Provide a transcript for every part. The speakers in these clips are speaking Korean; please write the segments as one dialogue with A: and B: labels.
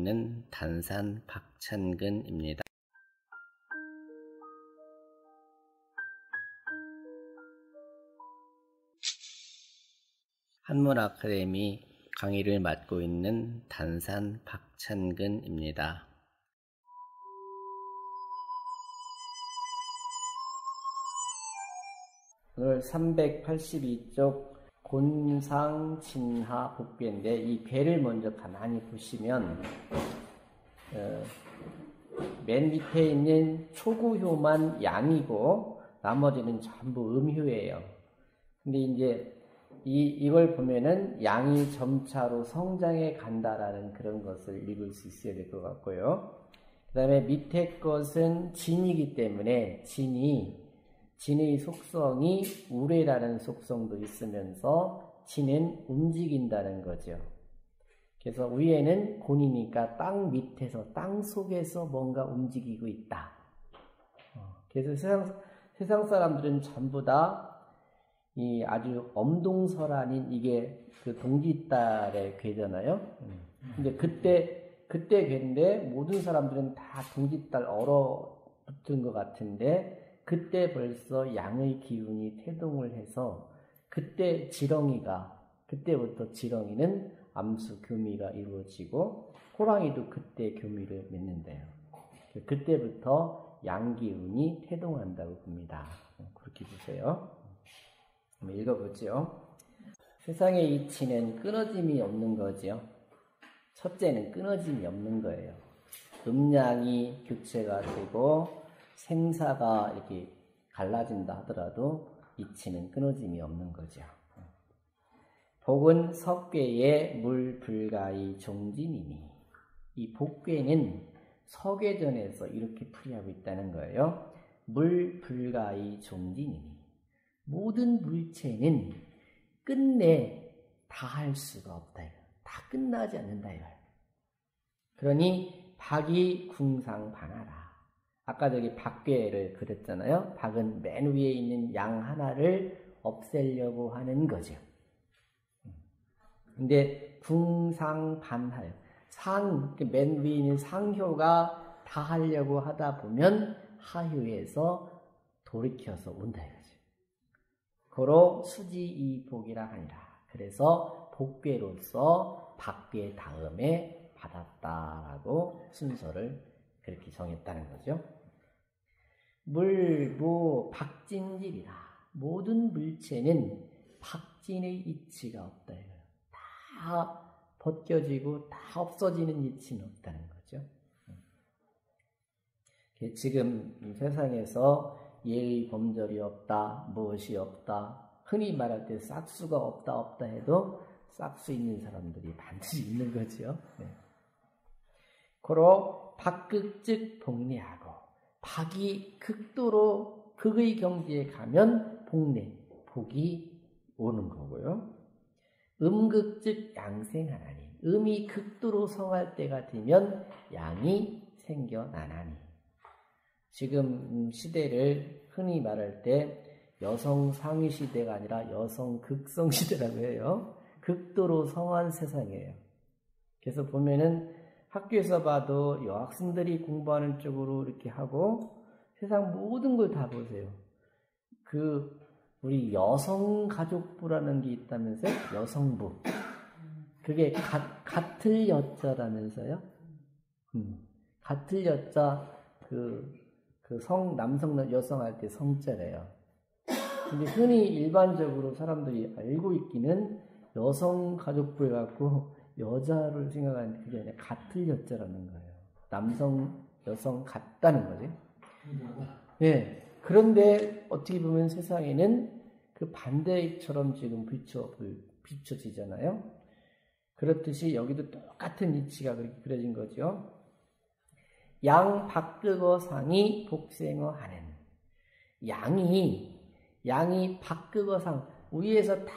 A: 있는 단산 박찬근입니다. 한물 아카데미 강의를 맡고 있는 단산 박찬근입니다. 오늘 382쪽 곤상 진하 복배인데 이 배를 먼저 가만히 보시면 어, 맨 밑에 있는 초구효만 양이고 나머지는 전부 음효예요. 근데 이제 이, 이걸 보면은 양이 점차로 성장해 간다라는 그런 것을 읽을 수 있어야 될 것 같고요. 그 다음에 밑에 것은 진이기 때문에 진이 진의 속성이 우레라는 속성도 있으면서 진은 움직인다는 거죠. 그래서 위에는 곤이니까 땅 밑에서 땅 속에서 뭔가 움직이고 있다. 어, 그래서 세상, 세상 사람들은 전부 다 이 아주 엄동설아닌 이게 그 동지딸의 괴잖아요. 음. 근데 그때 그때 괴인데 모든 사람들은 다 동지딸 얼어 붙은 것 같은데 그때 벌써 양의 기운이 태동을 해서 그때 지렁이가 그때부터 지렁이는 암수 교미가 이루어지고 호랑이도 그때 교미를 맺는데요. 그때부터 양기운이 태동한다고 봅니다. 그렇게 보세요. 한번 읽어보죠. 세상의 이치는 끊어짐이 없는 거죠. 첫째는 끊어짐이 없는 거예요. 음량이 교체가 되고 생사가 이렇게 갈라진다 하더라도 이치는 끊어짐이 없는 거죠. 복은 석괴의 물 불가의 종진이니 이 복괴는 석괴전에서 이렇게 풀이하고 있다는 거예요. 물 불가의 종진이니 모든 물체는 끝내 다 할 수가 없다. 다 끝나지 않는다 이거예요. 그러니 박이 궁상 반하라. 아까 저기 박괴를 그렸잖아요. 박은 맨 위에 있는 양 하나를 없애려고 하는 거죠. 근데 궁상반하요. 상, 맨 위에 있는 상효가 다 하려고 하다 보면 하효에서 돌이켜서 온다 이거죠. 고로 수지이복이라 하니라. 그래서 복괴로서 박괴 다음에 받았다라고 순서를 그렇게 정했다는 거죠. 물무 박진질이라 모든 물체는 박진의 이치가 없다. 다 벗겨지고 다 없어지는 이치는 없다는 거죠. 지금 세상에서 예의 범절이 없다, 무엇이 없다, 흔히 말할 때 싹수가 없다 없다 해도 싹수 있는 사람들이 반드시 있는 거죠. 네. 고로 박극즉 복리하고 박이 극도로 극의 경지에 가면 복내, 복이 오는 거고요. 음극 즉 양생하나니 음이 극도로 성할 때가 되면 양이 생겨나나니 지금 시대를 흔히 말할 때 여성 상위 시대가 아니라 여성 극성 시대라고 해요. 극도로 성한 세상이에요. 그래서 보면은 학교에서 봐도 여학생들이 공부하는 쪽으로 이렇게 하고 세상 모든 걸 다 보세요. 그 우리 여성 가족부라는 게 있다면서요? 여성부. 그게 가, 같을 여자라면서요? 음, 같을 여자 그, 그 성, 남성, 여성 할 때 성자래요. 근데 흔히 일반적으로 사람들이 알고 있기는 여성 가족부 해갖고 여자를 생각하는 그게 아니라 같을 여자라는 거예요. 남성, 여성 같다는 거지. 예. 그런데 어떻게 보면 세상에는 그 반대처럼 지금 비춰, 비춰지잖아요. 그렇듯이 여기도 똑같은 이치가 그렇게 그려진 거죠. 양 박극어 상이 복생어 하는. 양이, 양이 박극어 상, 위에서 다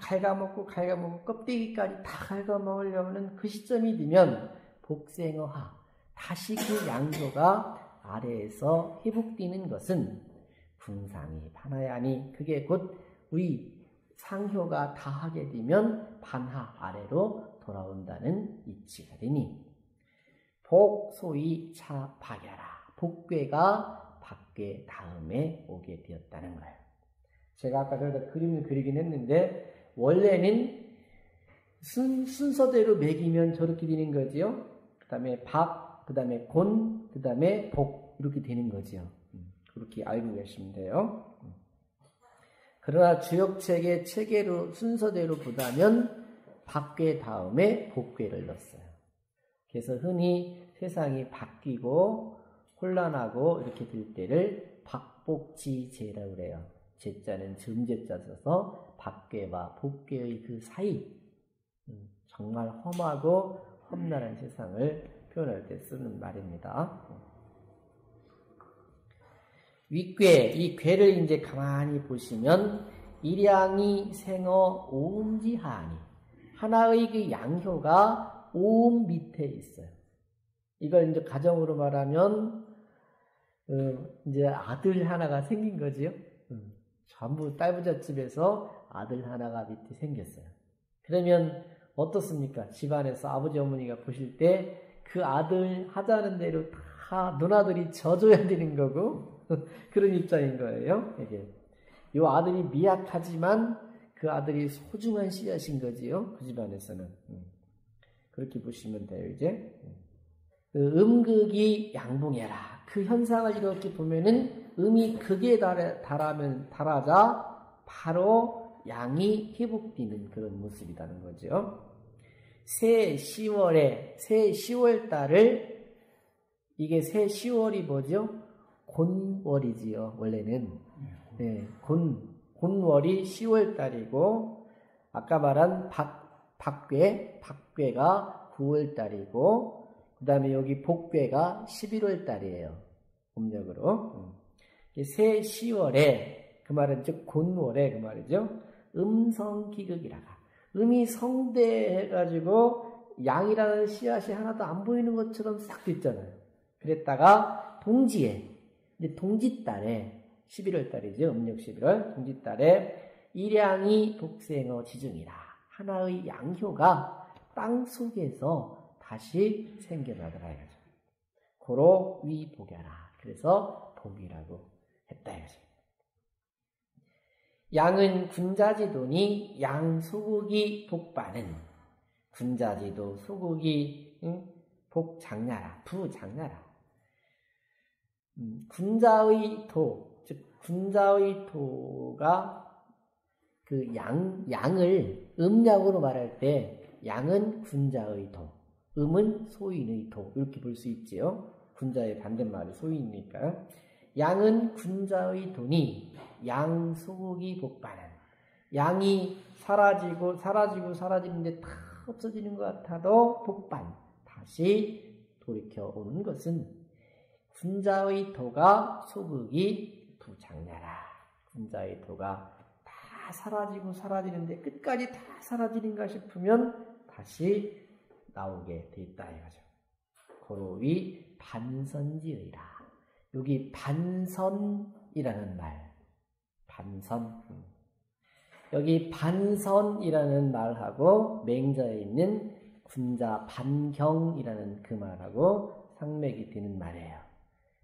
A: 갉아먹고 갉아먹고 껍데기까지 다 갉아먹으려면 그 시점이 되면 복생어하 다시 그 양조가 아래에서 회복되는 것은 분상이 반하야니 그게 곧위 상효가 다 하게 되면 반하 아래로 돌아온다는 이치가 되니 복 소위 차 박야라. 복괴가 박괴 다음에 오게 되었다는 거예요. 제가 아까 저기다 그림을 그리긴 했는데 원래는 순, 순서대로 매기면 저렇게 되는 거지요. 그 다음에 박, 그 다음에 곤, 그 다음에 복 이렇게 되는 거지요. 음, 그렇게 알고 계시면 돼요. 음. 그러나 주역책의 체계로 순서대로 보다면 박괴 다음에 복괴를 넣었어요. 그래서 흔히 세상이 바뀌고 혼란하고 이렇게 될 때를 박복지제라고 그래요. 제자는 점제자 써서 박괴와 복괴의 그 사이 음, 정말 험하고 험난한 세상을 표현할 때 쓰는 말입니다. 윗괴, 이 괴를 이제 가만히 보시면 일양이 생어 오음지하니 하나의 그 양효가 오음 밑에 있어요. 이걸 이제 가정으로 말하면 어, 이제 아들 하나가 생긴 거지요. 음, 전부 딸부잣집에서 아들 하나가 밑에 생겼어요. 그러면 어떻습니까? 집안에서 아버지 어머니가 보실 때 그 아들 하자는 대로 다 누나들이 져줘야 되는 거고 그런 입장인 거예요. 이게 이 아들이 미약하지만 그 아들이 소중한 씨앗인 거지요. 그 집안에서는 음. 그렇게 보시면 돼요. 이제 그 음극이 양봉해라. 그 현상을 이렇게 보면은 음이 극에 달하면 달하자 바로 양이 회복되는 그런 모습이라는 거죠. 새 10월에 새 10월 달을 이게 새 10월이 뭐죠? 곤월이지요. 원래는 네, 곤 곤월이 10월 달이고 아까 말한 박 박괴 박괴가 9월 달이고 그다음에 여기 복괴가 11월 달이에요. 음력으로. 새 10월에 그 말은 즉 곤월에 그 말이죠. 음성 기극이라가 음이 성대해가지고 양이라는 씨앗이 하나도 안 보이는 것처럼 싹 됐잖아요. 그랬다가 동지에 이제 동지달에 11월 달이죠. 음력 11월 동지달에 일양이 독생어 지중이라 하나의 양효가 땅 속에서 다시 생겨나더라 이거죠. 고로 위복여라. 그래서 복이라고 했다 이거죠. 양은 군자지도니 양 소국이 복바는 군자지도 소국이 응? 복장냐라 부장냐라 음, 군자의 도, 즉 군자의 도가 그 양, 양을 음양으로 말할 때 양은 군자의 도, 음은 소인의 도 이렇게 볼 수 있지요. 군자의 반대말이 소인이니까 양은 군자의 돈이 양 소국이 복바는 양이 사라지고 사라지고 사라지는데 다 없어지는 것 같아도 복반 다시 돌이켜 오는 것은 군자의 도가 소극이 부장냐라 군자의 도가 다 사라지고 사라지는데 끝까지 다 사라지는가 싶으면 다시 나오게 돼 있다 이거죠. 고로위 반선지의라. 여기 반선이라는 말, 반선. 여기 반선이라는 말하고 맹자에 있는 군자 반경이라는 그 말하고 상맥이 되는 말이에요.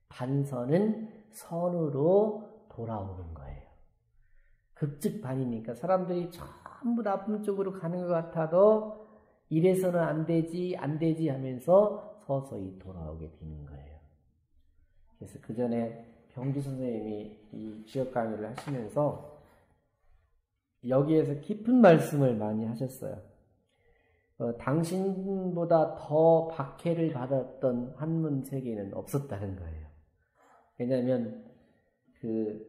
A: 반선은 선으로 돌아오는 거예요. 극즉반이니까 사람들이 전부 나쁜 쪽으로 가는 것 같아도 이래서는 안 되지, 안 되지 하면서 서서히 돌아오게 되는 거예요. 그래서 그 전에 병주 선생님이 이 지역 강의를 하시면서 여기에서 깊은 말씀을 많이 하셨어요. 어, 당신보다 더 박해를 받았던 한문 세계는 없었다는 거예요. 왜냐하면 그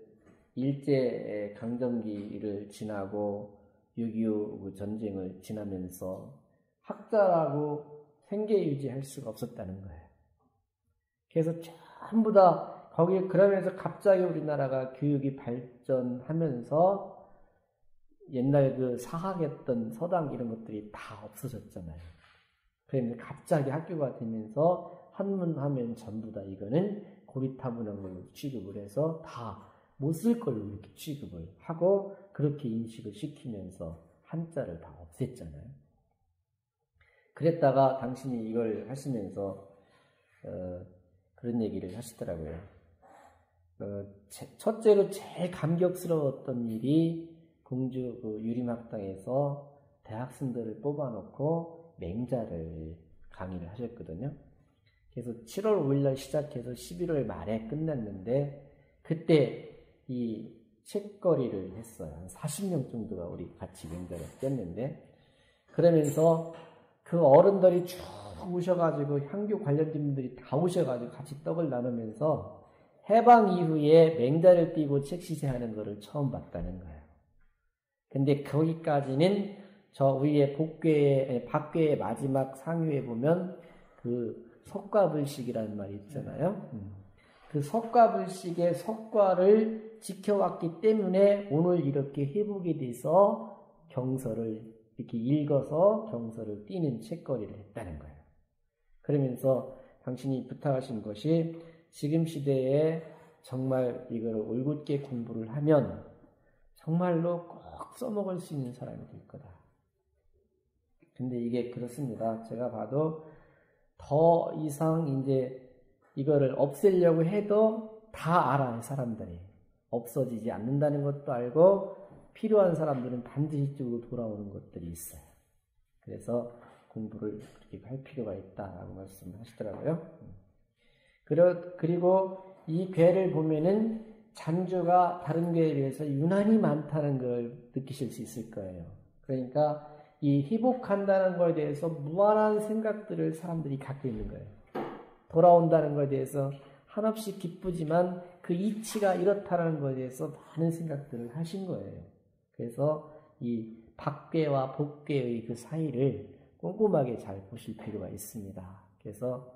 A: 일제 강점기를 지나고 6.25 전쟁을 지나면서 학자라고 생계 유지할 수가 없었다는 거예요. 그래서 전부 다 거기 그러면서 갑자기 우리나라가 교육이 발전하면서 옛날 그 사학했던 서당 이런 것들이 다 없어졌잖아요. 그런데 갑자기 학교가 되면서 한문하면 전부 다 이거는 고리타문항으로 취급을 해서 다 못 쓸 걸로 이렇게 취급을 하고 그렇게 인식을 시키면서 한자를 다 없앴잖아요. 그랬다가 당신이 이걸 하시면서 어, 그런 얘기를 하시더라고요. 어, 첫째로 제일 감격스러웠던 일이 공주 그 유림학당에서 대학생들을 뽑아놓고 맹자를 강의를 하셨거든요. 그래서 7월 5일날 시작해서 11월 말에 끝났는데 그때 이 책거리를 했어요. 한 40명 정도가 우리 같이 맹자를 꼈는데 그러면서 그 어른들이 쭉 오셔가지고 향교 관련된 분들이 다 오셔가지고 같이 떡을 나누면서 해방 이후에 맹자를 띄고 책 시세하는 것을 처음 봤다는 거예요. 근데 거기까지는 저 위에 복괴의 박괴의 마지막 상유에 보면 그 석가불식이라는 말이 있잖아요. 음. 그 석가불식의 석과를 지켜왔기 때문에 오늘 이렇게 회복이 돼서 경서를 이렇게 읽어서 경서를 띄는 책거리를 했다는 거예요. 그러면서 당신이 부탁하신 것이 지금 시대에 정말 이걸 올곧게 공부를 하면 정말로 꼭 써먹을 수 있는 사람이 될 거다. 근데 이게 그렇습니다. 제가 봐도 더 이상 이제 이거를 없애려고 해도 다 알아요, 사람들이. 없어지지 않는다는 것도 알고 필요한 사람들은 반드시 쪽으로 돌아오는 것들이 있어요. 그래서 공부를 그렇게 할 필요가 있다라고 말씀하시더라고요. 그리고 이 괴를 보면은 잔주가 다른 괴에 비해서 유난히 많다는 걸 느끼실 수 있을 거예요. 그러니까 이 회복한다는 것에 대해서 무한한 생각들을 사람들이 갖고 있는 거예요. 돌아온다는 것에 대해서 한없이 기쁘지만 그 이치가 이렇다는 것에 대해서 많은 생각들을 하신 거예요. 그래서 이 박괴와 복괴의 그 사이를 꼼꼼하게 잘 보실 필요가 있습니다. 그래서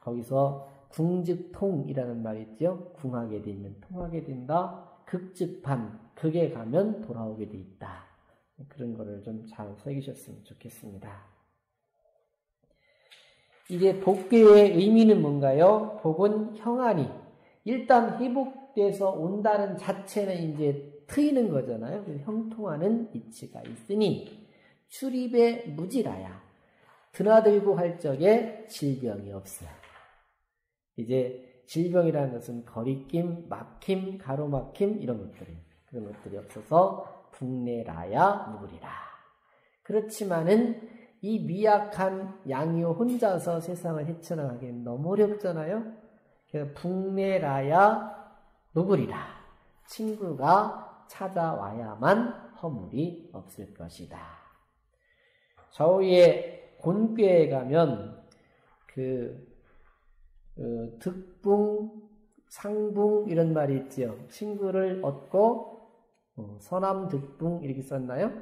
A: 거기서 궁즉통이라는 말이 있죠. 궁하게 되면 통하게 된다. 극즉판 극에 가면 돌아오게 돼 있다. 그런 거를 좀 잘 새기셨으면 좋겠습니다. 이제 복귀의 의미는 뭔가요? 복은 형안이 일단 회복돼서 온다는 자체는 이제 트이는 거잖아요. 형통하는 이치가 있으니 출입에 무지라야 드나들고 할 적에 질병이 없어요. 이제 질병이라는 것은 거리낌, 막힘, 가로막힘 이런 것들이 그런 것들이 없어서 북내라야 누구리라. 그렇지만은 이 미약한 양이오 혼자서 세상을 헤쳐나가기엔 너무 어렵잖아요. 그래서 북내라야 누구리라. 친구가 찾아와야만 허물이 없을 것이다. 저 위에 곤괴에 가면 그, 그 득붕, 상붕 이런 말이 있죠. 친구를 얻고 어, 서남 득붕 이렇게 썼나요?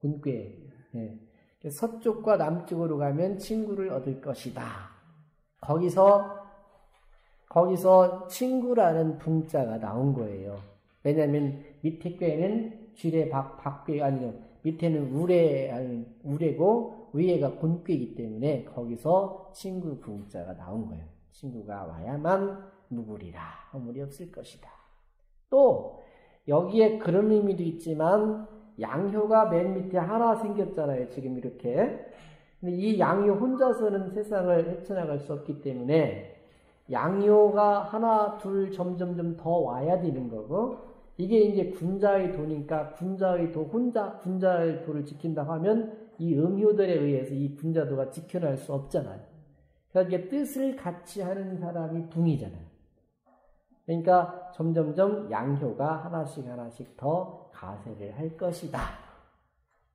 A: 군괴. 네. 서쪽과 남쪽으로 가면 친구를 얻을 것이다. 거기서 거기서 친구라는 붕자가 나온 거예요. 왜냐하면 밑에 꾀는 쥐레 박 박괴가 아니고 밑에는 우레 우레고 위에가 곤괴이기 때문에 거기서 친구 붕자가 나온 거예요. 친구가 와야만 누구리라 허물이 없을 것이다. 또 여기에 그런 의미도 있지만 양효가 맨 밑에 하나 생겼잖아요. 지금 이렇게. 근데 이 양효 혼자서는 세상을 헤쳐나갈 수 없기 때문에 양효가 하나, 둘 점점점 더 와야 되는 거고 이게 이제 군자의 도니까 군자의 도 혼자 군자의 도를 지킨다 하면 이 음효들에 의해서 이 군자도가 지켜낼 수 없잖아요. 그러니까 뜻을 같이 하는 사람이 붕이잖아요. 그러니까 점점점 양효가 하나씩 하나씩 더 가세를 할 것이다.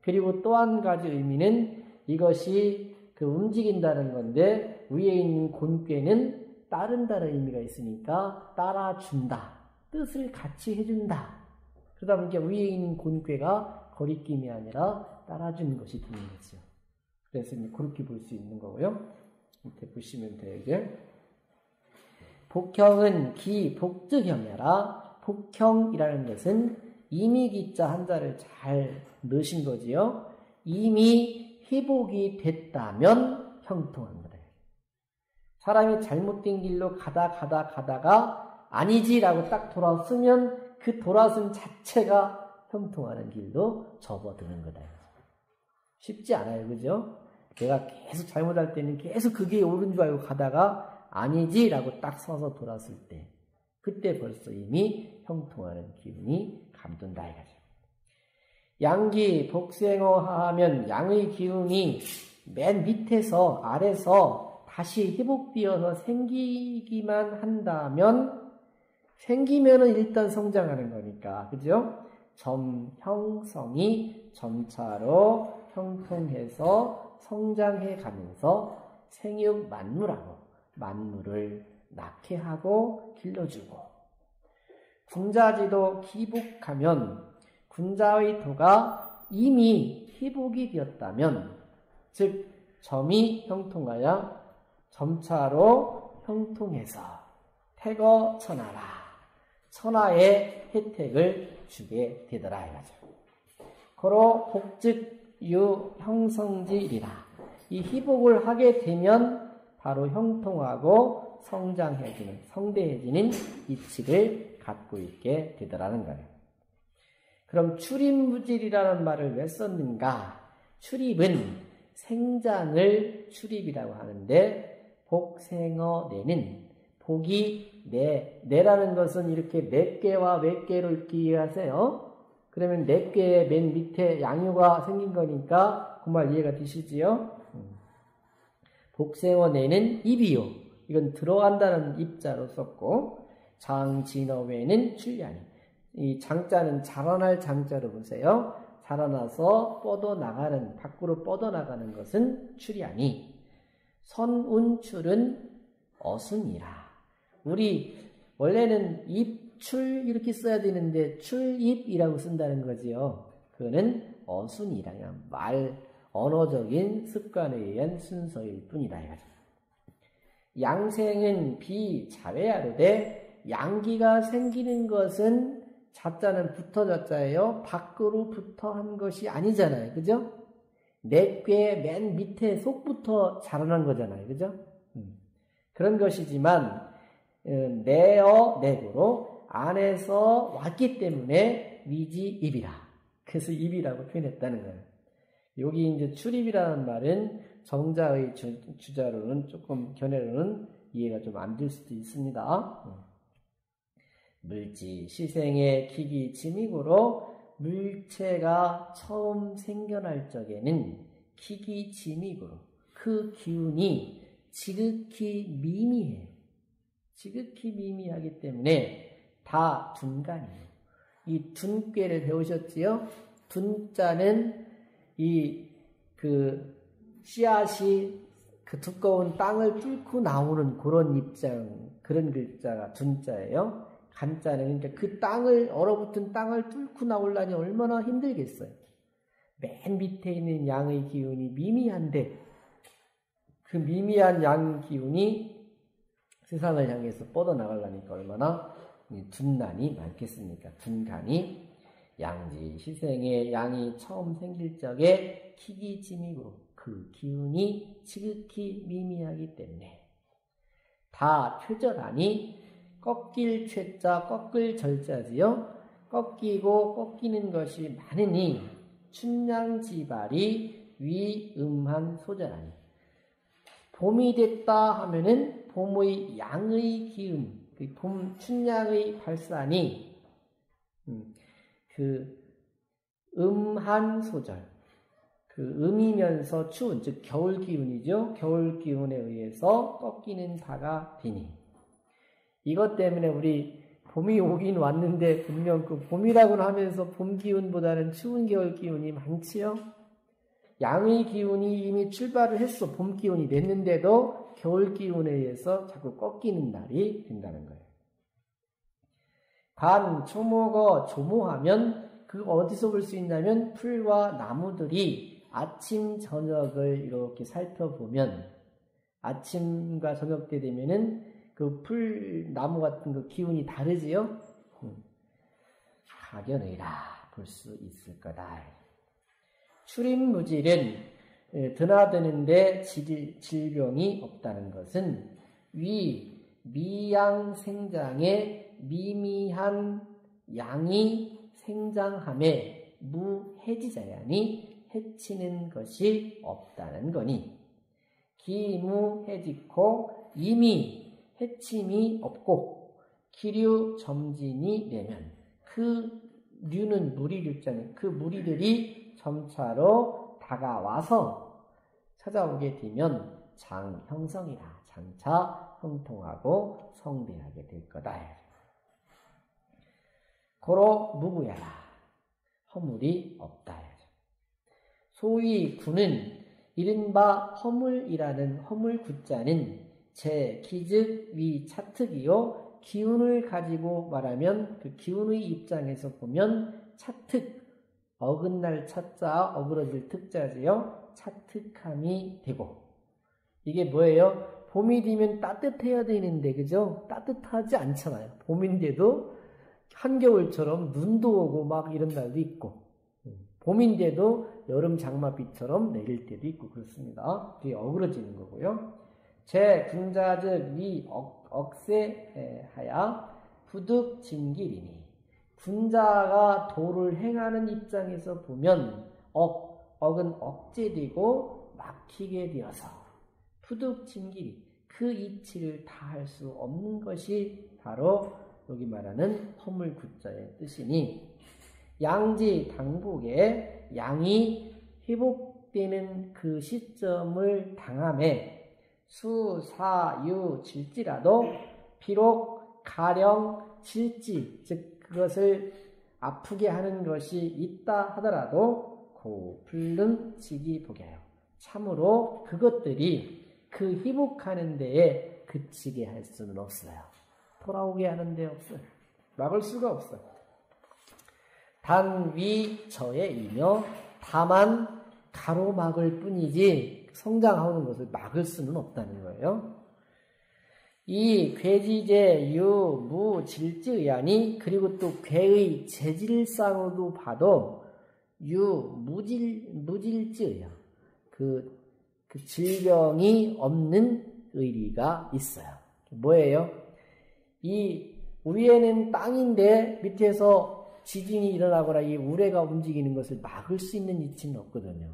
A: 그리고 또 한 가지 의미는 이것이 그 움직인다는 건데 위에 있는 곤괴는 따른다는 의미가 있으니까 따라준다. 뜻을 같이 해준다. 그러다 보니까 위에 있는 곤괴가 거리낌이 아니라 따라주는 것이 되는 거죠. 그래서 그렇게 볼 수 있는 거고요. 밑에 보시면 돼요, 이제. 복형은 기, 복득형이라 복형이라는 것은 이미 기자 한자를 잘 넣으신 거지요. 이미 회복이 됐다면 형통한 거다. 사람이 잘못된 길로 가다 가다 가다가 아니지라고 딱 돌아서면 그 돌아선 자체가 형통하는 길로 접어드는 거다. 쉽지 않아요. 그죠? 내가 계속 잘못할 때는 계속 그게 옳은 줄 알고 가다가 아니지라고 딱 서서 돌았을 때 그때 벌써 이미 형통하는 기운이 감돈다 이거죠. 양기 복생어 하면 양의 기운이 맨 밑에서 아래서 다시 회복되어서 생기기만 한다면 생기면은 일단 성장하는 거니까. 그죠? 점 형성이 점차로 형통해서 성장해 가면서 생육 만물하고 만물을 낳게 하고 길러주고. 군자지도 기복하면 군자의 도가 이미 희복이 되었다면 즉 점이 형통하여 점차로 형통해서 태거 천하라 천하의 혜택을 주게 되더라 이거죠. 고로 복즉 유 형성지이라 이 희복을 하게 되면 바로 형통하고 성장해지는 성대해지는 이치를 갖고 있게 되더라는 거예요. 그럼 출입무질이라는 말을 왜 썼는가? 출입은 생장을 출입이라고 하는데 복생어 내는 복이 내 내라는 것은 이렇게 몇 개와 몇 개로 읽기 이해하세요. 그러면 몇 개의 맨 밑에 양유가 생긴 거니까 그 말 이해가 되시지요? 음. 복생어 내는 입이요. 이건 들어간다는 입자로 썼고 장진어 외는 출리아니. 이 장자는 자라날 장자로 보세요. 자라나서 뻗어나가는 밖으로 뻗어나가는 것은 출이아니 선운출은 어순이라. 우리 원래는 입출 이렇게 써야 되는데 출입이라고 쓴다는 거지요. 그거는 어순이라 그냥 말 언어적인 습관에 의한 순서일 뿐이다 이거죠. 양생은 비자외하로되 양기가 생기는 것은 자자는 붙어 자자예요. 밖으로 붙어 한 것이 아니잖아요. 그죠? 내괴 맨 밑에 속부터 자라난 거잖아요. 그죠? 음. 그런 것이지만 어, 내어 내부로 안에서 왔기 때문에 위지 입이라. 그래서 입이라고 표현했다는 거예요. 여기 이제 출입이라는 말은 정자의 주, 자로는 조금 견해로는 이해가 좀 안 될 수도 있습니다. 음. 물지 시생의 기기 침입으로 물체가 처음 생겨날 적에는 기기 침입으로 그 기운이 지극히 미미해. 지극히 미미하기 때문에 다 둔간이에요. 이 둔괴를 배우셨지요? 둔자는 이 그 씨앗이 그 두꺼운 땅을 뚫고 나오는 그런 입장, 그런 글자가 둔자예요. 간자는 그러니까 그 땅을 얼어붙은 땅을 뚫고 나오려니 얼마나 힘들겠어요. 맨 밑에 있는 양의 기운이 미미한데 그 미미한 양 기운이 세상을 향해서 뻗어나가려니까 얼마나 둔난이 많겠습니까? 둔간이 양지 시생의 양이 처음 생길 적에 키기짐이고 그 기운이 지극히 미미하기 때문에 다 표절하니 꺾일 최자 꺾을 절자지요. 꺾이고 꺾이는 것이 많으니 춘향지발이 위음한 소자라니. 봄이 됐다 하면은 봄의 양의 기운, 그봄 춘향의 발산이 음, 그 음한 소절, 그 음이면서 추운, 즉 겨울 기운이죠. 겨울 기운에 의해서 꺾이는 바가 되니. 이것 때문에 우리 봄이 오긴 왔는데 분명 그 봄이라고는 하면서 봄 기운보다는 추운 겨울 기운이 많지요. 양의 기운이 이미 출발을 했어. 봄 기운이 됐는데도 겨울 기운에 의해서 자꾸 꺾이는 날이 된다는 거예요. 간, 초목어, 조모하면 그 어디서 볼 수 있냐면 풀과 나무들이 아침, 저녁을 이렇게 살펴보면 아침과 저녁 때 되면은 그 풀, 나무 같은 그 기운이 다르지요? 음. 가견이라 볼 수 있을 거다. 출입무질은 예, 드나드는데 질병이 없다는 것은 위, 미양 생장에 미미한 양이 생장함에 무해지자야니 해치는 것이 없다는 거니. 기무해지코 이미 해침이 없고 기류 점진이 되면 그 류는 무리류자는 그 무리들이 점차로 다가와서 찾아오게 되면 장 형성이다. 장차 형통하고 성대하게 될 거다. 고로 무구야라. 허물이 없다. 소위 구는 이른바 허물이라는 허물 구자는 제 기즉 위 차특이요 기운을 가지고 말하면 그 기운의 입장에서 보면 차특 어긋날 차자 어그러질 특자지요 차특함이 되고 이게 뭐예요? 봄이 되면 따뜻해야 되는데 그죠? 따뜻하지 않잖아요. 봄인데도 한겨울처럼 눈도 오고 막 이런 날도 있고 봄인데도 여름 장마비처럼 내릴 때도 있고 그렇습니다. 그게 어그러지는 거고요. 제 군자즉 위 억, 세하야 부득 진길이니 군자가 도를 행하는 입장에서 보면 억, 억은 억제되고 막히게 되어서 부득 진길이 그 이치를 다할 수 없는 것이 바로 여기 말하는 허물 구자의 뜻이니 양지 당복에 양이 회복되는 그 시점을 당함에 수, 사, 유, 질지라도 비록 가령 질지, 즉 그것을 아프게 하는 것이 있다 하더라도 고, 불능, 지기, 보게요. 참으로 그것들이 그 회복하는 데에 그치게 할 수는 없어요. 돌아오게 하는 데 없어요. 막을 수가 없어요. 단위 저의이며 다만 가로막을 뿐이지 성장하는 것을 막을 수는 없다는 거예요. 이 괴지제 유, 무, 질지의안이 그리고 또 괴의 재질상으로도 봐도 유, 무질, 무질지의야. 그, 그 질병이 없는 의리가 있어요. 뭐예요? 이 위에는 땅인데 밑에서 지진이 일어나거나 이 우레가 움직이는 것을 막을 수 있는 이치는 없거든요.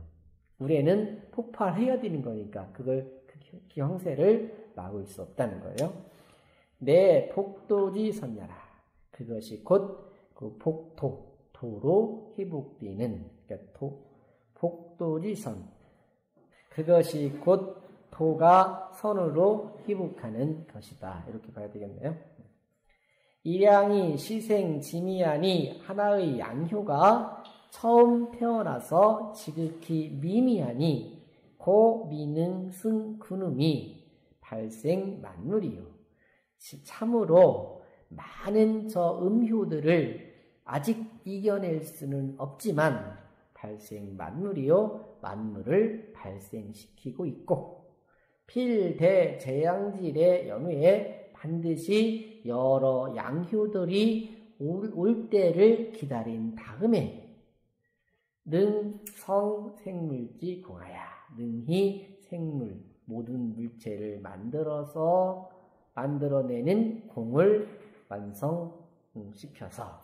A: 우레는 폭발해야 되는 거니까 그걸 그 형세를 막을 수 없다는 거예요. 내 복도지 선야라. 그것이 곧 그 복토, 도로 회복되는 그러니까 도, 복도지 선. 그것이 곧 도가 선으로 회복하는 것이다. 이렇게 봐야 되겠네요. 일양이 시생 지미하니 하나의 양효가 처음 태어나서 지극히 미미하니 고 미능 승 근음이 발생 만물이요. 참으로 많은 저 음효들을 아직 이겨낼 수는 없지만 발생 만물이요 만물을 발생시키고 있고 필대 재양질의 연후에 반드시 여러 양효들이 올, 올 때를 기다린 다음에 능성 생물지 공하야 능히 생물 모든 물체를 만들어서 만들어내는 공을 완성시켜서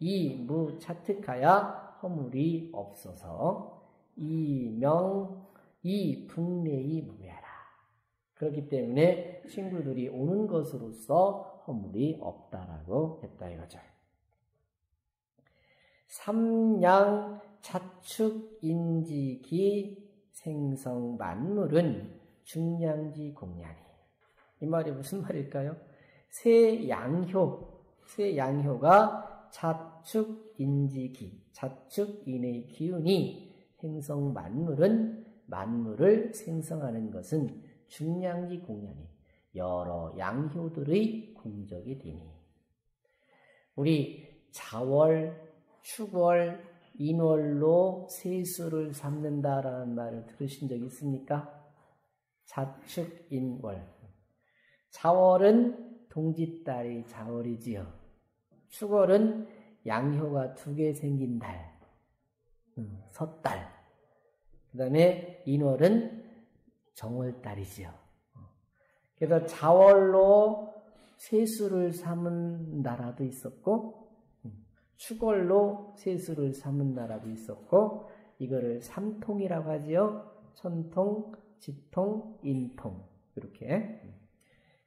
A: 이 무차특하야 허물이 없어서 이명 이 분내이 무야라 그렇기 때문에 친구들이 오는 것으로서 허물이 없다라고 했다 이거죠. 삼양 차축 인지기 생성 만물은 중량지 공양이 이 말이 무슨 말일까요? 세 양효 세 양효가 차축 인지기 차축 인의 기운이 생성 만물은 만물을 생성하는 것은 중량지 공양이 여러 양효들의 공적이 되니 우리 자월, 축월, 인월로 세수를 삼는다라는 말을 들으신 적 있습니까? 자축인월. 자월은 동짓달이 자월이지요. 축월은 양효가 두 개 생긴 달, 음, 섣달. 그 다음에 인월은 정월달이지요. 그래서 자월로 세수를 삼은 나라도 있었고 추걸로 세수를 삼은 나라도 있었고 이거를 삼통이라고 하지요. 천통, 지통, 인통 이렇게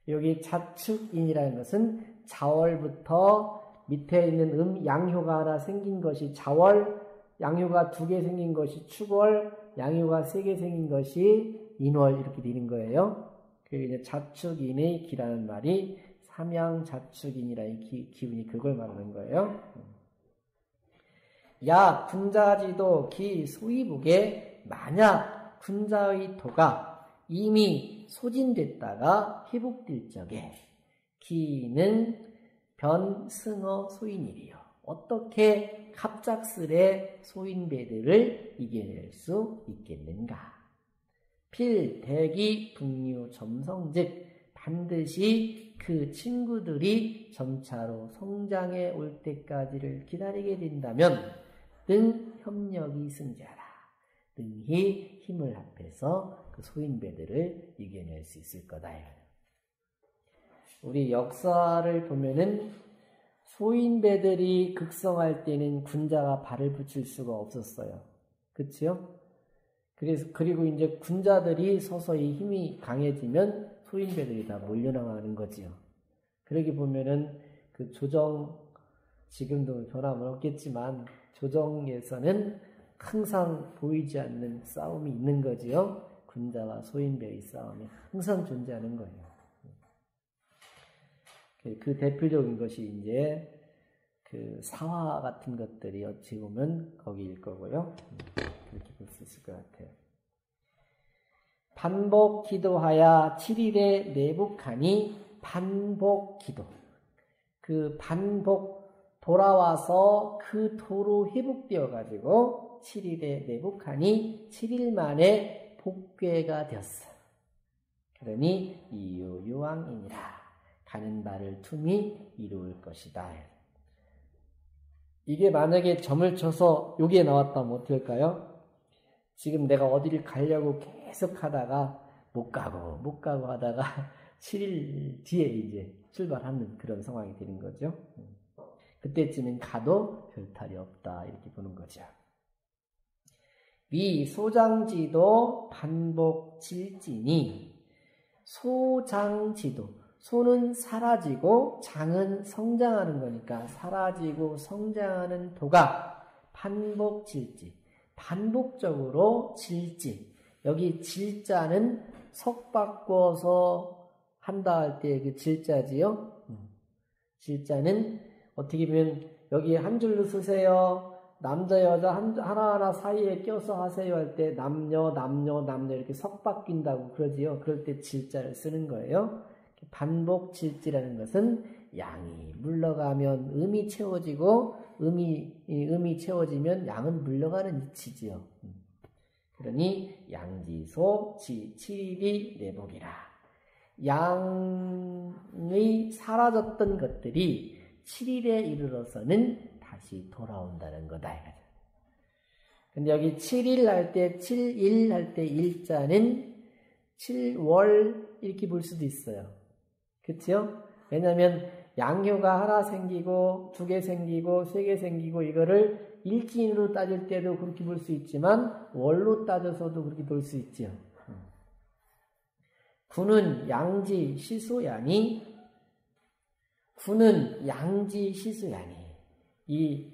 A: 여기 자축인이라는 것은 자월부터 밑에 있는 음 양효가 하나 생긴 것이 자월, 양효가 두 개 생긴 것이 축월, 양효가 세 개 생긴 것이 인월 이렇게 되는 거예요. 그 이제 자축인의 기라는 말이 삼양 자축인이라는 기, 기운이 그걸 말하는 거예요. 야 군자지도 기 소이북에 만약 군자의 도가 이미 소진됐다가 회복될 적에 기는 변승어 소인이리요. 어떻게 갑작스레 소인배들을 이겨낼 수 있겠는가? 필, 대기, 분류, 점성즉 반드시 그 친구들이 점차로 성장해 올 때까지를 기다리게 된다면 등 협력이 승자라. 등히 힘을 합해서 그 소인배들을 이겨낼 수 있을 거다. 우리 역사를 보면은 소인배들이 극성할 때는 군자가 발을 붙일 수가 없었어요. 그치요? 그래서, 그리고 이제 군자들이 서서히 힘이 강해지면 소인배들이 다 몰려나가는 거지요. 그러기 보면은 그 조정, 지금도 변함은 없겠지만 조정에서는 항상 보이지 않는 싸움이 있는 거지요. 군자와 소인배의 싸움이 항상 존재하는 거예요. 그, 그 대표적인 것이 이제 그 사화 같은 것들이 어찌 보면 거기일 거고요. 그렇게 볼 수 있을 것 같아요. 반복 기도하야 7일에 내복하니 반복 기도. 그 반복 돌아와서 그 도로 회복되어 가지고 7일에 내복하니 7일 만에 복괴가 되었어. 그러니 이유유왕이니라. 가는 바를 툼이 이루을 것이다. 이게 만약에 점을 쳐서 여기에 나왔다면 어떨까요? 지금 내가 어디를 가려고 계속 하다가 못 가고 못 가고 하다가 7일 뒤에 이제 출발하는 그런 상황이 되는 거죠. 그때쯤엔 가도 별 탈이 없다 이렇게 보는 거죠. 위 소장지도 반복 질진이 소장지도 소는 사라지고 장은 성장하는 거니까 사라지고 성장하는 도가 반복 질지 반복적으로 질지 여기 질자는 석 바꿔서 한다 할 때 그 질자지요. 음. 질자는 어떻게 보면 여기 한 줄로 쓰세요. 남자 여자 한, 하나하나 사이에 껴서 하세요 할 때 남녀 남녀 남녀 이렇게 석 바뀐다고 그러지요. 그럴 때 질자를 쓰는 거예요. 반복 질지라는 것은 양이 물러가면 음이 채워지고 음이 음이 채워지면 양은 물러가는 이치지요. 음. 그러니 양지소 지 7일이 내복이라. 양의 사라졌던 것들이 7일에 이르러서는 다시 돌아온다는 거다. 근데 여기 7일 할 때, 7일 할 때 일자는 7월 이렇게 볼 수도 있어요. 그치요? 왜냐면 양효가 하나 생기고 두 개 생기고 세 개 생기고 이거를 일진으로 따질 때도 그렇게 볼 수 있지만 월로 따져서도 그렇게 볼 수 있지요. 구는 양지 시소야니 구는 양지 시소야니 이, 이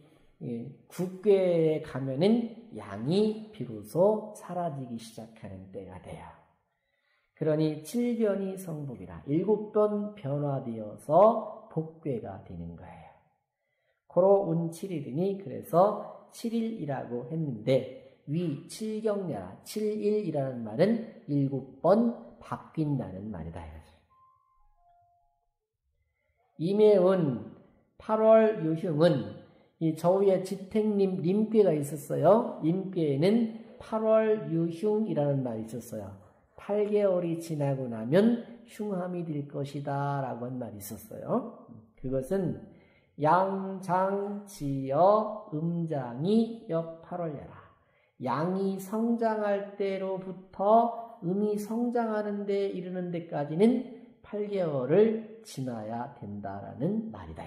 A: 국괴에 가면은 양이 비로소 사라지기 시작하는 때가 돼요. 그러니 7변이 성복이라 일곱 번 변화되어서 복괴가 되는 거예요. 고로 운 7일이니 그래서 7일이라고 했는데 위 7경야라 7일이라는 말은 일곱 번 바뀐다는 말이다. 임해운 8월 유흉은 이 저위에 지택림 림괴가 있었어요. 림괴에는 8월 유흉이라는 말이 있었어요. 8개월이 지나고 나면 흉함이 될 것이다 라고 한 말이 있었어요. 그것은 양장지어 음장이 역 8월여라. 양이 성장할 때로부터 음이 성장하는 데 이르는 데까지는 8개월을 지나야 된다라는 말이다.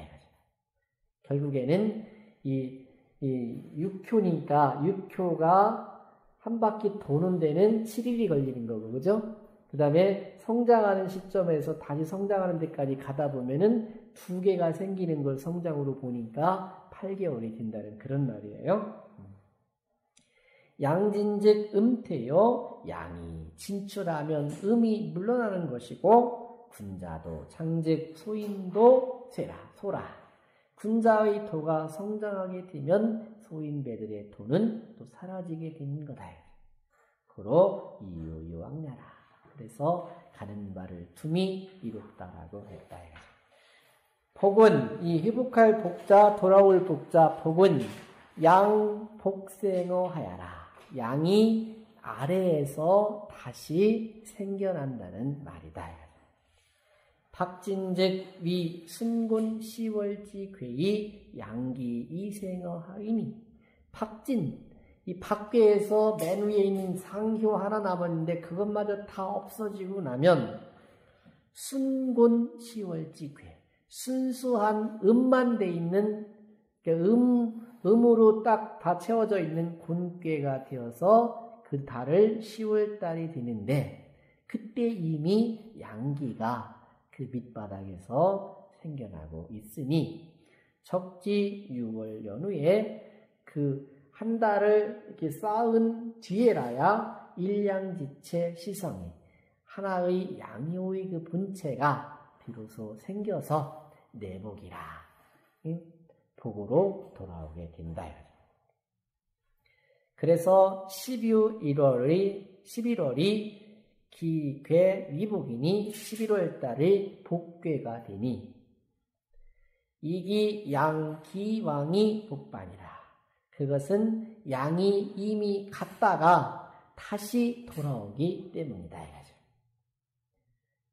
A: 결국에는 이, 이 육효니까 육효가 한 바퀴 도는 데는 7일이 걸리는 거고, 그죠? 그 다음에 성장하는 시점에서 다시 성장하는 데까지 가다 보면은 두 개가 생기는 걸 성장으로 보니까 8개월이 된다는 그런 말이에요. 양진즉 음태요, 양이 진출하면 음이 물러나는 것이고, 군자도 창즉 소인도 쇠라, 소라. 군자의 도가 성장하게 되면 소인배들의 도는 또 사라지게 되는 거다. 그로 이유유왕냐라. 그래서 가는 바를 툼이 이롭다라고 했다. 복은 이 회복할 복자 돌아올 복자 복은 양 복생어 하야라. 양이 아래에서 다시 생겨난다는 말이다. 박진즉 위 순군 시월지 괴이 양기 이생어 하이니. 박진 이 밖에서 맨 위에 있는 상효 하나 남았는데 그것마저 다 없어지고 나면 순군 시월지 괴 순수한 음만 돼 있는 그러니까 음 음으로 딱 다 채워져 있는 곤괴가 되어서 그 달을 10월 달이 되는데 그때 이미 양기가 그 밑바닥에서 생겨나고 있으니 적지 6월 연후에 그 한 달을 이렇게 쌓은 뒤에라야 일양지체 시성이 하나의 양효의 그 본체가 비로소 생겨서 내복이라 복으로 돌아오게 된다. 그래서 12월 11월이 기괴 위복이니 11월 달의 복괴가 되니 이기 양기왕이 복반이라. 그것은 양이 이미 갔다가 다시 돌아오기 때문이다. 이거죠.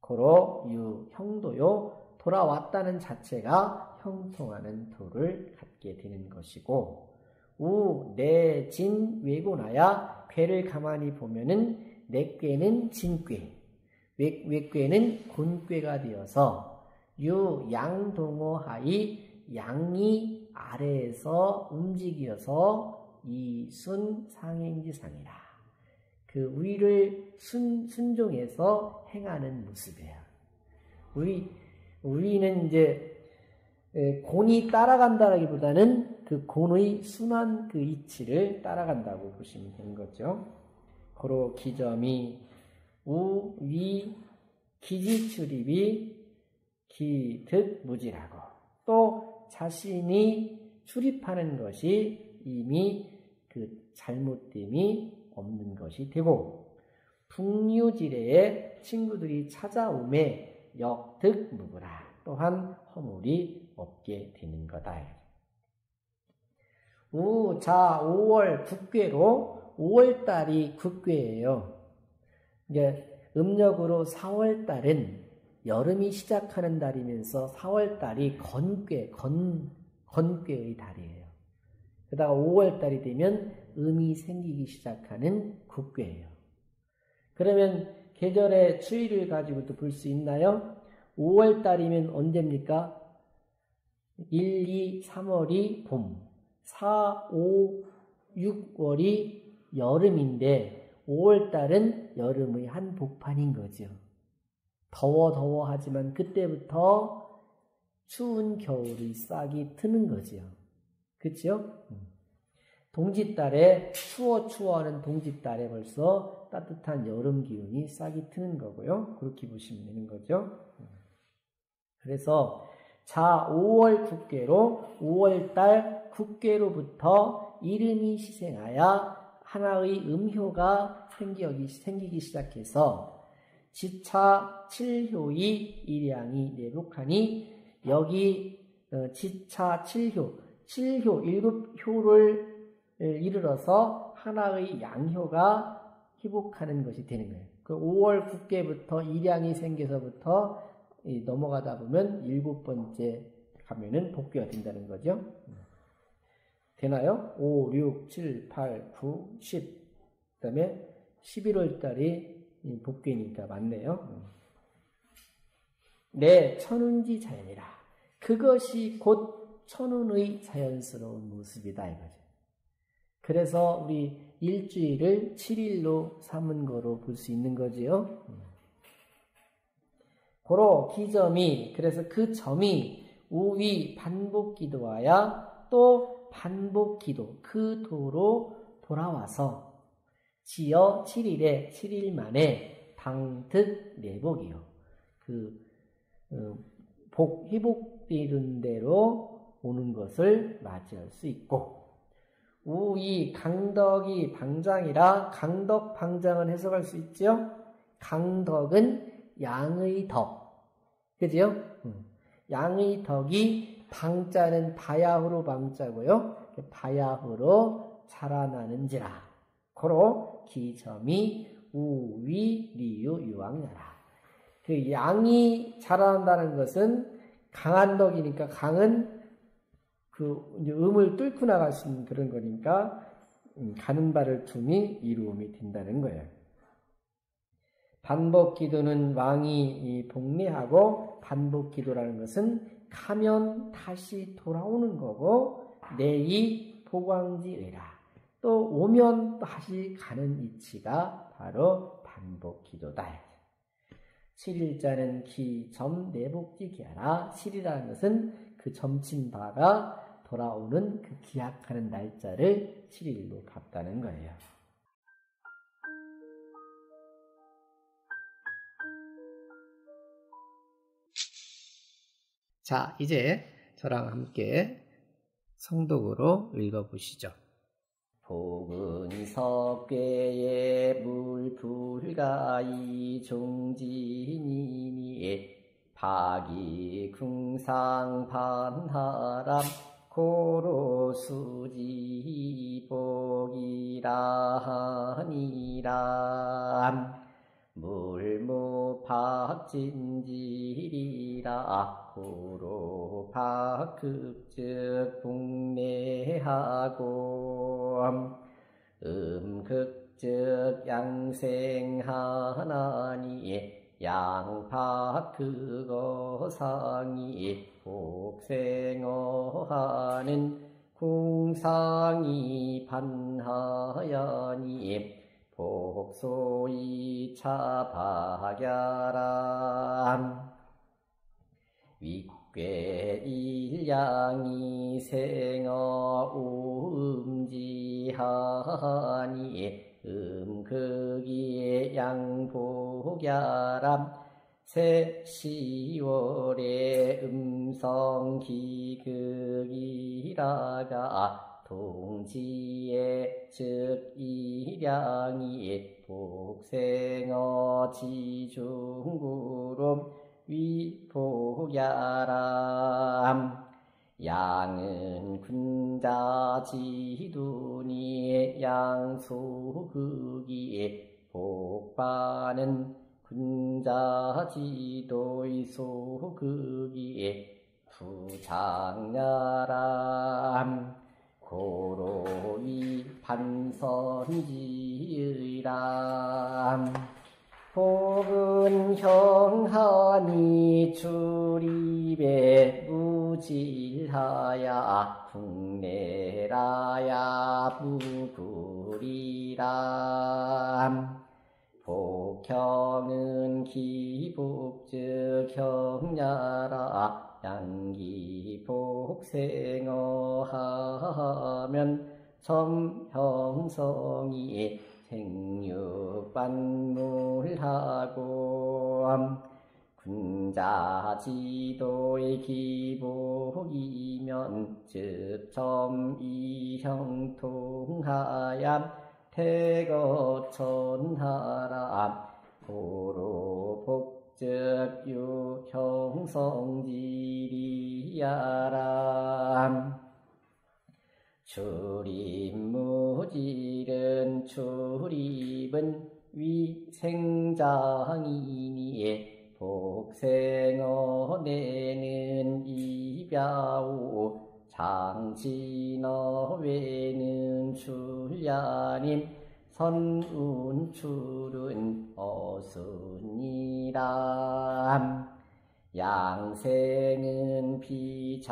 A: 고로 유 형도요 돌아왔다는 자체가 형통하는 도를 갖게 되는 것이고 우 내진 외고나야 괴를 가만히 보면은 내괴는 진괴 외괴는 곤괴가 되어서 유 양동호하이 양이 아래에서 움직여서 이순 상행지상이라. 그 위를 순, 순종해서 행하는 모습이에요. 우리, 우리는 이제 곤이 따라간다라기보다는 그 곤의 순한 그 이치를 따라간다고 보시면 되는 거죠. 고로 기점이 우, 위, 기지출입이 기득 무지라고 또 자신이 출입하는 것이 이미 그 잘못됨이 없는 것이 되고 북류지레에 친구들이 찾아오매 역득무구라 또한 허물이 없게 되는 거다. 우, 자, 5월 국괴로 5월달이 국괴예요. 이제 음력으로 4월달은 여름이 시작하는 달이면서 4월 달이 건괴, 건, 건괴의 달이에요. 그다가 5월 달이 되면 음이 생기기 시작하는 국괴예요. 그러면 계절의 추위를 가지고 또볼수 있나요? 5월 달이면 언제입니까? 1, 2, 3월이 봄, 4, 5, 6월이 여름인데 5월 달은 여름의 한 복판인 거죠. 더워 더워 하지만 그때부터 추운 겨울이 싹이 트는 거지요. 그렇죠? 동짓달에 추워 추워하는 동짓달에 벌써 따뜻한 여름 기운이 싹이 트는 거고요. 그렇게 보시면 되는 거죠. 그래서 자 5월 국계로 5월달 국계로부터 이름이 시생하여 하나의 음효가 생기기, 시작해서 지차 7효이 일양이 내복하니 여기 어, 지차 7효, 7효, 7효를 이르러서 하나의 양효가 희복하는 것이 되는 거예요. 그 5월 국계부터 일양이 생겨서부터 넘어가다 보면 일곱 번째 가면은 복귀가 된다는 거죠. 되나요? 5, 6, 7, 8, 9, 10. 그 다음에 11월 달이 복귀니까 맞네요. 내 천운지 자연이라. 그것이 곧 천운의 자연스러운 모습이다 이거죠. 그래서 우리 일주일을 7일로 삼은 거로 볼 수 있는 거지요. 고로 기점이 그래서 그 점이 우위 반복 기도하야 또 반복 기도 그 도로 돌아와서 지어 7일에 7일 만에 방득 내복이요. 그 어, 복, 회복되는 대로 오는 것을 맞이할 수 있고 우이 강덕이 방장이라 강덕 방장은 해석할 수 있죠. 강덕은 양의 덕, 그지요? 양의 덕이 방자는 바야흐로 방자고요. 바야흐로 자라나는지라. 고로 기점이 우위 리유 유왕나라. 그 양이 자라난다는 것은 강한 덕이니까 강은 그 음을 뚫고 나갈 수 있는 그런 거니까 음, 가는 바를 툼이 이루음이 된다는 거예요. 반복 기도는 왕이 복례하고 반복 기도라는 것은 가면 다시 돌아오는 거고 내이 보광지의라 또 오면 다시 가는 이치가 바로 반복 기도다. 7일자는 기, 점, 내복지 기하라. 7이라는 것은 그 점친 바가 돌아오는 그 기약하는 날짜를 7일로 봤다는 거예요. 자, 이제 저랑 함께 성독으로 읽어보시죠. 복은 석괴의 물불가이 종진이니 박이 궁상 반하람 고로수지 복이라 하니람 물무 박진지리라 고로 박극즉 북내하고 음극즉 양생하나니 양파 그거상이 복생어하는 궁상이 반하야니 복소이 차박야람 윗괴 일양이 생어 우음지하니 음극이 양복야람 새 10월에 음성 기극이라가 동지의 즉 이량이 복생어 지중구름 위복야람. 양은 군자 지두니 양소극이 복바는 군자 지도의 소극이 부장야람. 고로이 반선지의람 복은 형하니 출입에 무질하야 국내라야 부구리람. 복형은 기복즉 형야라 양기 복생어하면 점형성이 생육반물하고 군자지도의 기복이면 즉 점이형통하얌 태거천하람 고로 복 즉 유 형성지리야람 출입무질은 출입은 위생장이니 복생어 내는 이벼우 장진어 외는 출야님 선운출은 어순이람. 양생은 비자배야루대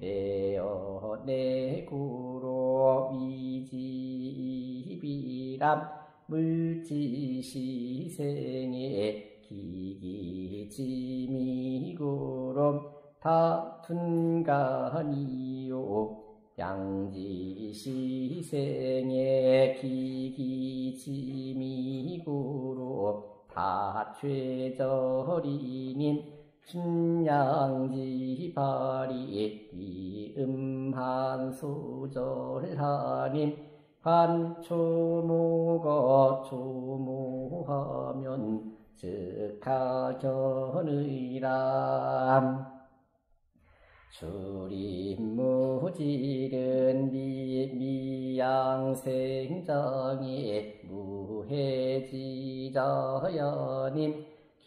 A: 내어 내구로 위지비람 물지시생에 기기지미구름 다툰가니요 양지시생에 기기지미구로 다최저리님 춘양지 발이 위음한 수절하님 관초모거 초모하면 즉하견의람. 주림무질은 미양생장에 무해지자야님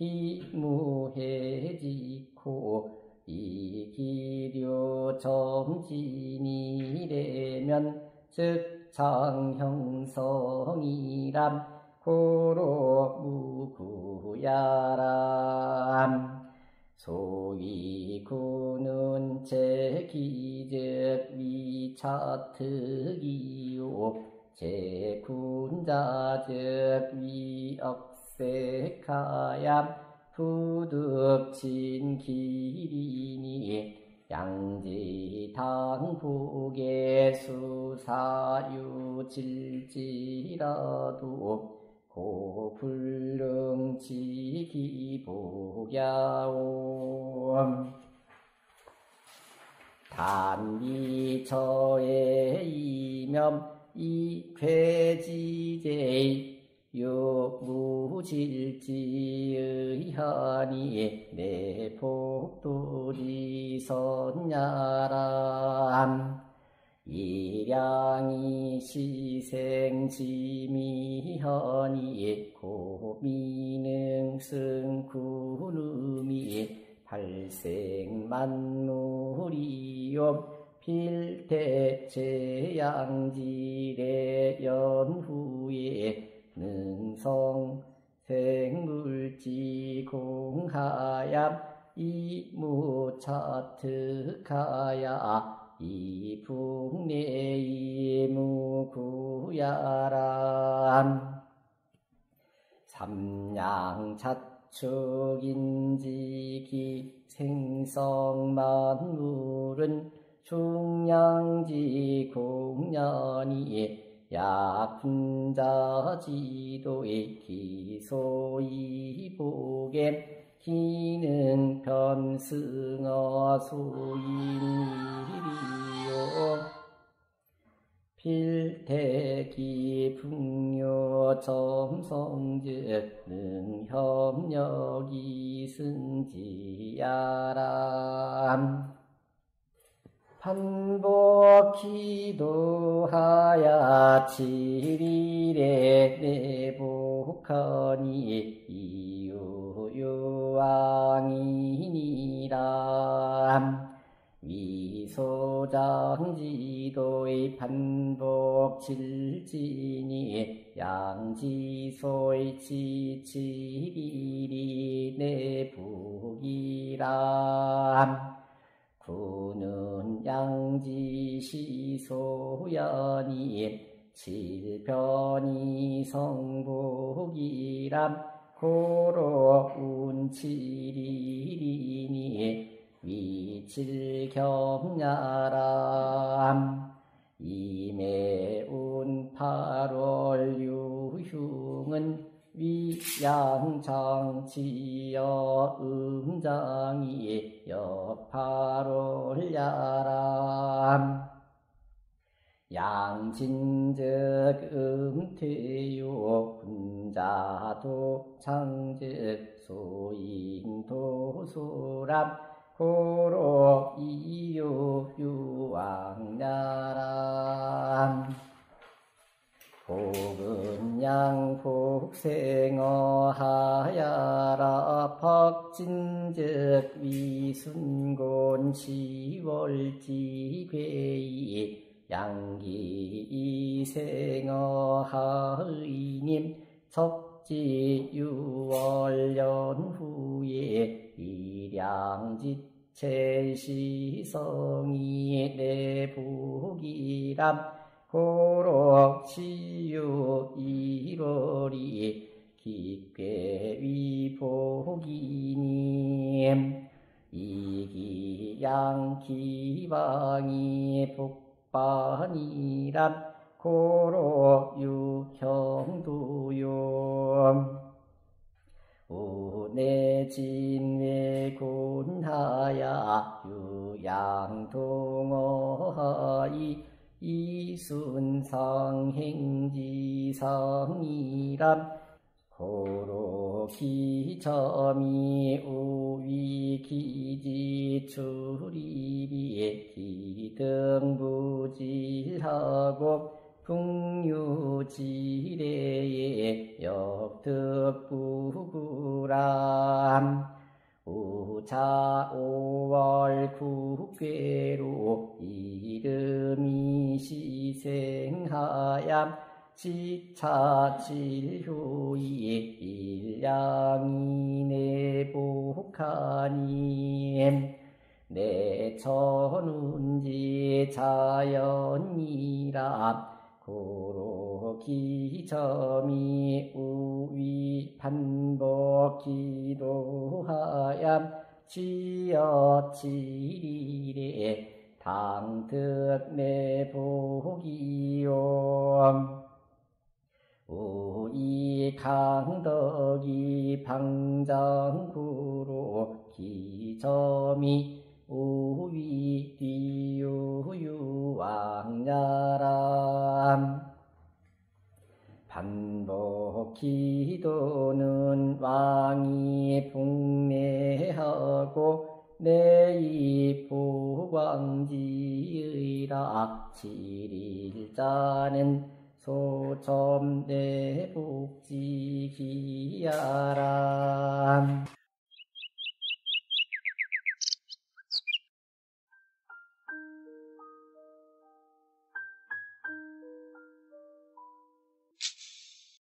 A: 기무해지코 이기료 점진이래면 즉 장형성이람 고로 무구야람. 소위 구는 제기적 위차특이요 제군자적 위억 색하얌 부득친 길이니 양지당국의 수사유질지라도 고불능지기보야옴. 단비처의 이면 이쾌지제 육무질지의하니 내 복도지 선야람 이량이 시생지미허니 고미능승구름이 발생만물이요 필대체양질의 연후에 능성 생물지 공하야 이무차특하야 이북내이 무구야람 삼양자축인지기 생성만물은 중량지 공년이 약분자지도의 기소이복에 기능 변승어 소인일이요. 필대기 풍요 점성즉 능협력이 승지야람 반복 기도하야 칠일에 내복하니 이유유왕이니라. 위소장지도의 반복 질진이 양지소의 지칠일이 내북이라 구는 양지시소연이 칠변이 성복이람 고로 운칠이니 위칠경야람. 이매운 8월 유흉은 위양장지여 음장이 여파롤야람. 양진적 음퇴요 군자도 창적 소인도 소람. 고로 이유 유왕야람 복은 양 복생어하야라 박진적 위순곤 시월지배이 양기 이생어하의님 석 덕지 유월 연 후에 일양지체 시성이 내복이람 고록 시유 일월이 깊게 위복이니 이기양 기방이 복반이란 고로 유형두요. 우내진외 군하야 유양동어하이 이순상행지상이란 고로 기점이 우위 기지 출입이 기등부질하고 풍유지례의 역득부구람 우자 오월 국괴로 이름이 시생하얌 지차 칠효이 일량이 내복하니 내 천운지 자연이라 고로 기점이 우위 반복 기도하얌 지어치리래 당득 내 복이요. 우이 강덕이 방장구로 기점이 우위 뒤유유 왕야람 반복 기도는 왕이 북내하고 내이 보광지의라 칠일자는 소점 내복지기야라